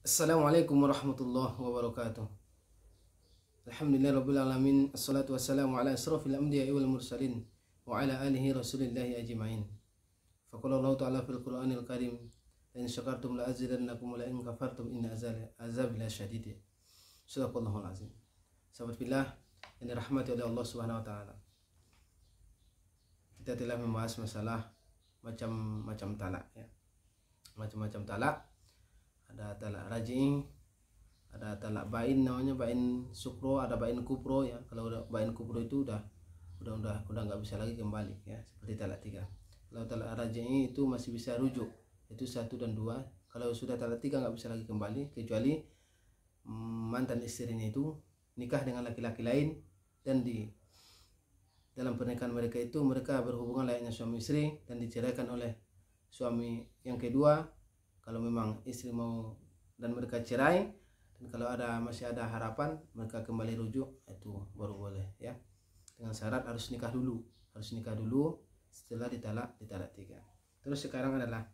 Assalamualaikum warahmatullahi wabarakatuh. Alhamdulillah rabbil alamin. Assalatu wassalamu ala asrafil anbiya'i wal mursalin wa ala alihi rasulillahi ajma'in. Faqala Allah Ta'ala fil Qur'anil Karim in syakartum la azidannakum wa la in kafartum inna azabi la syadid. Sadaqallahul azim. Sahabat billah yang dirahmati oleh Allah Subhanahu wa taala. Kita telah membahas masalah macam-macam talak ya. Macam-macam talak ada talak raj'i ada talak bain namanya bain sukro ada bain kupro ya. Kalau udah bain kupro itu udah udah udah udah nggak bisa lagi kembali ya seperti talak tiga. Kalau talak raj'i itu masih bisa rujuk itu satu dan dua. Kalau sudah talak tiga nggak bisa lagi kembali kecuali mm, mantan istrinya itu nikah dengan laki-laki lain dan di dalam pernikahan mereka itu mereka berhubungan layaknya suami istri dan diceraikan oleh suami yang kedua kalau memang istri mau dan mereka cerai dan kalau ada masih ada harapan mereka kembali rujuk itu baru boleh ya. Dengan syarat harus nikah dulu harus nikah dulu setelah ditalak ditalak tiga. Terus sekarang adalah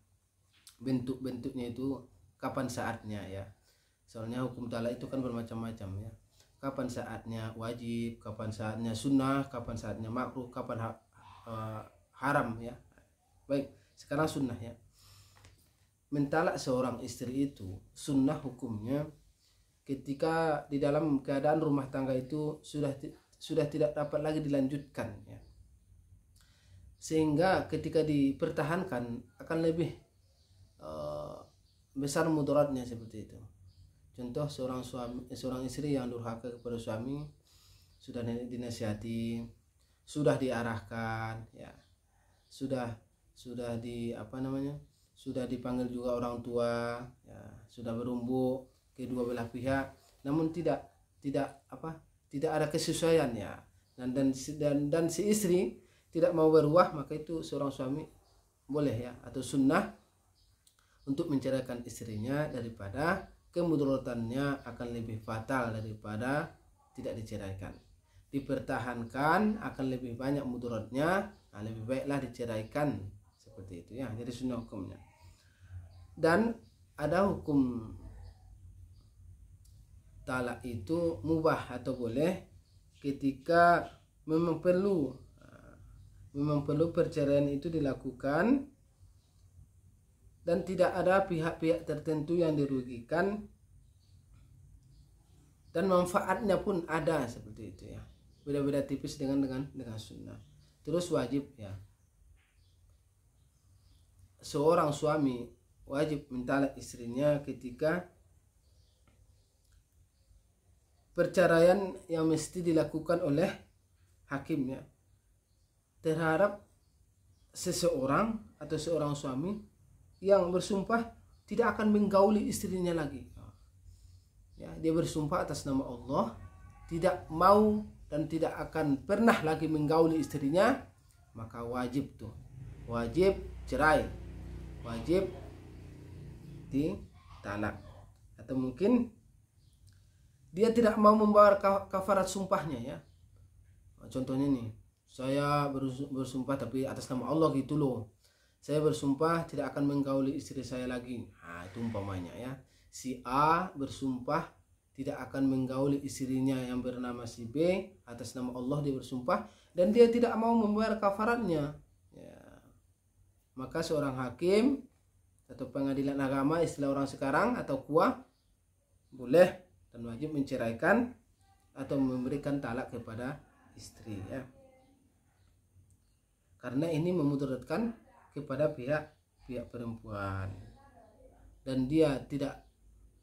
bentuk-bentuknya itu kapan saatnya ya. Soalnya hukum talak itu kan bermacam-macam ya. Kapan saatnya wajib kapan saatnya sunnah kapan saatnya makruh kapan ha uh, haram ya. Baik sekarang sunnah ya mentalak seorang istri itu sunnah hukumnya ketika di dalam keadaan rumah tangga itu sudah sudah tidak dapat lagi dilanjutkan ya. Sehingga ketika dipertahankan akan lebih uh, besar mudaratnya seperti itu. Contoh seorang suami seorang istri yang durhaka kepada suami sudah dinasihati sudah diarahkan ya. Sudah sudah di apa namanya sudah dipanggil juga orang tua ya sudah berumbu kedua belah pihak. Namun tidak tidak apa tidak ada kesesuaian ya. Dan dan dan, dan si istri tidak mau berubah maka itu seorang suami boleh ya atau sunnah untuk menceraikan istrinya daripada kemudaratannya akan lebih fatal daripada tidak diceraikan. Dipertahankan akan lebih banyak mudaratnya nah lebih baiklah diceraikan seperti itu. Ya jadi sunnah hukumnya. Dan ada hukum talak itu mubah atau boleh ketika memang perlu memang perlu perceraian itu dilakukan dan tidak ada pihak-pihak tertentu yang dirugikan dan manfaatnya pun ada seperti itu ya. Beda-beda tipis dengan dengan dengan sunnah. Terus wajib ya seorang suami wajib mentalak istrinya ketika perceraian yang mesti dilakukan oleh hakimnya. Terhadap seseorang atau seorang suami yang bersumpah tidak akan menggauli istrinya lagi. Ya dia bersumpah atas nama Allah tidak mau dan tidak akan pernah lagi menggauli istrinya maka wajib tuh wajib cerai wajib talak atau mungkin dia tidak mau membayar kafarat sumpahnya ya. Contohnya nih saya bersumpah tapi atas nama Allah gitu loh. Saya bersumpah tidak akan menggauli istri saya lagi. Nah itu umpamanya ya. Si A bersumpah tidak akan menggauli istrinya yang bernama si B. Atas nama Allah dia bersumpah dan dia tidak mau membayar kafaratnya. ya. Maka seorang hakim atau pengadilan agama istilah orang sekarang atau kuah boleh dan wajib menceraikan atau memberikan talak kepada istri ya. Karena ini memudaratkan kepada pihak pihak perempuan. Dan dia tidak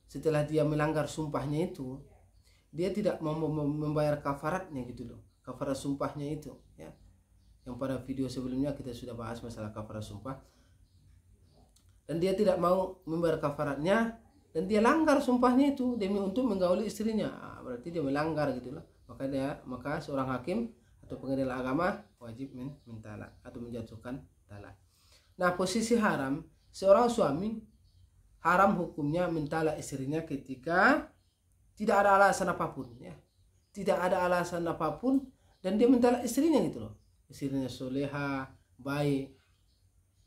setelah dia melanggar sumpahnya itu dia tidak mau membayar kafaratnya gitu loh. Kafarat sumpahnya itu ya yang pada video sebelumnya kita sudah bahas masalah kafarat sumpah. Dan dia tidak mau membayar kafaratnya dan dia langgar sumpahnya itu demi untuk menggauli istrinya. Nah, berarti dia melanggar gitu loh maka dia maka seorang hakim atau pengadilan agama wajib mentalak atau menjatuhkan talak nah posisi haram seorang suami haram hukumnya mentalak istrinya ketika tidak ada alasan apa pun ya. Tidak ada alasan apa pun dan dia mentalak istrinya gitu loh istrinya soleha baik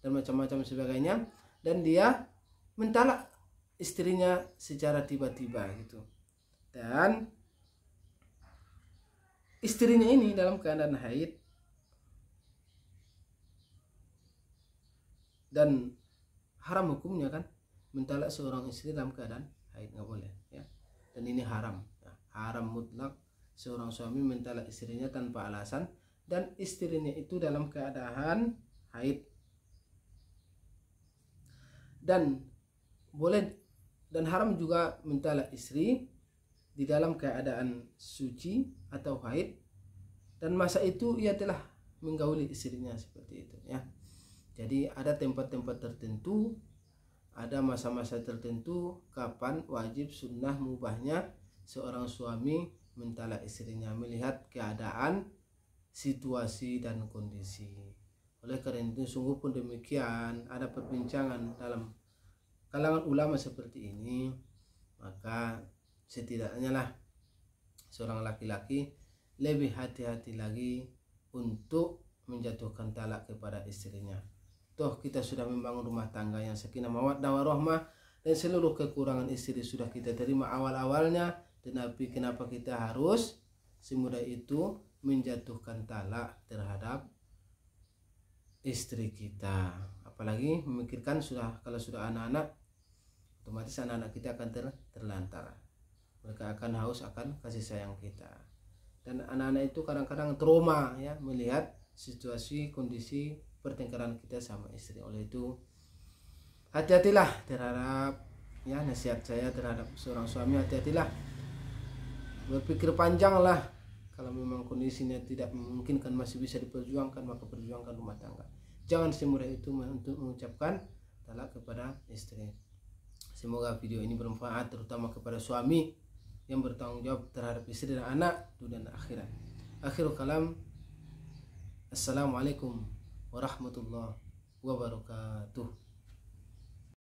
dan macam-macam sebagainya. Dan dia mentalak istrinya secara tiba-tiba gitu. Dan istrinya ini dalam keadaan haid. Dan haram hukumnya kan mentalak seorang istri dalam keadaan haid nggak boleh ya. Dan ini haram ya. haram mutlak seorang suami mentalak istrinya tanpa alasan dan istrinya itu dalam keadaan haid. Dan boleh dan haram juga mentalak istri di dalam keadaan suci atau haid. Dan masa itu ia telah menggauli istrinya seperti itu ya. Jadi ada tempat-tempat tertentu ada masa-masa tertentu kapan wajib sunnah mubahnya seorang suami mentalak istrinya. Melihat keadaan situasi dan kondisi. Oleh karena itu sungguh pun demikian ada perbincangan dalam kalangan ulama seperti ini maka setidaknya lah seorang laki-laki lebih hati-hati lagi untuk menjatuhkan talak kepada istrinya. Toh kita sudah membangun rumah tangga yang sakinah mawaddah warahmah dan seluruh kekurangan istri sudah kita terima awal-awalnya tetapi kenapa kita harus semudah itu menjatuhkan talak terhadap istri kita. Apalagi memikirkan sudah kalau sudah anak-anak otomatis anak-anak kita akan ter, terlantar. Mereka akan haus akan kasih sayang kita. Dan anak-anak itu kadang-kadang trauma ya melihat situasi kondisi pertengkaran kita sama istri. Oleh itu hati-hatilah terhadap ya nasihat saya terhadap seorang suami. Hati-hatilah. Berpikir panjang lah kalau memang kondisinya tidak memungkinkan masih bisa diperjuangkan maka perjuangkan rumah tangga. Jangan semudah itu untuk mengucapkan talak kepada istri. Semoga video ini bermanfaat terutama kepada suami yang bertanggung jawab terhadap istri dan anak dunia dan akhirat. Akhirul kalam. Assalamualaikum warahmatullahi wabarakatuh